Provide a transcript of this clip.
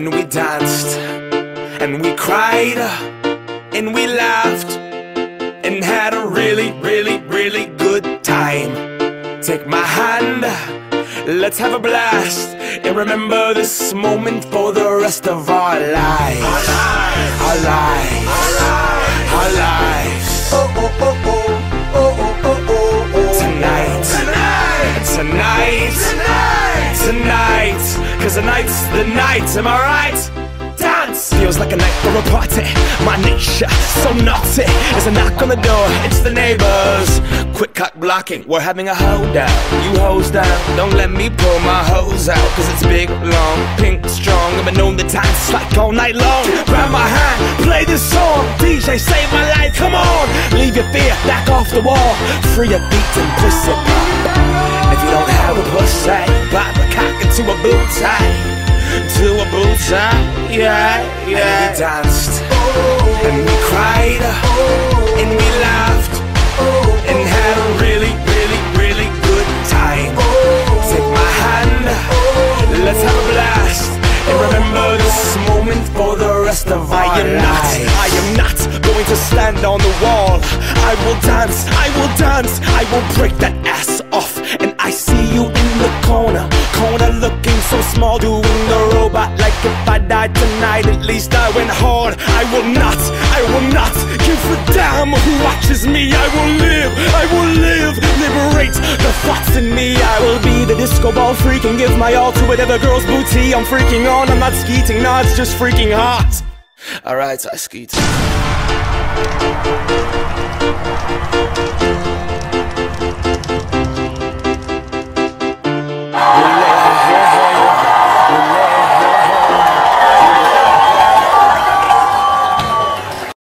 And we danced, and we cried, and we laughed, and had a really, really, really good time. Take my hand, let's have a blast, and remember this moment for the rest of our lives. Our lives. Our lives. Cause tonight's the night, am I right? Dance! Feels like a night for a party. My nature, so naughty. There's a knock on the door, it's the neighbors. Quick cock blocking, we're having a holdout. You hose down, don't let me pull my hose out. Cause it's big, long, pink, strong. I've been known the time slack all night long. Grab my hand, play this song. DJ, save my life, come on. Leave your fear, back off the wall. Free a beat and pussy pop. Into a boot tie to a boot tie, yeah, yeah. And we danced, oh. and we cried, oh. and we laughed, oh. and had a really, really, really good time. Take my hand, let's have a blast, and remember this moment for the rest of our I am lives. not, I am not going to stand on the wall. I will dance, I will dance, I will break that so small, doing the robot like if I died tonight. At least I went hard. I will not, I will not give a damn who watches me. I will live, I will live, liberate the thoughts in me. I will be the disco ball freak and give my all to whatever girl's booty I'm freaking on. I'm not skeeting, nah, it's just freaking hot. Alright, I skeet.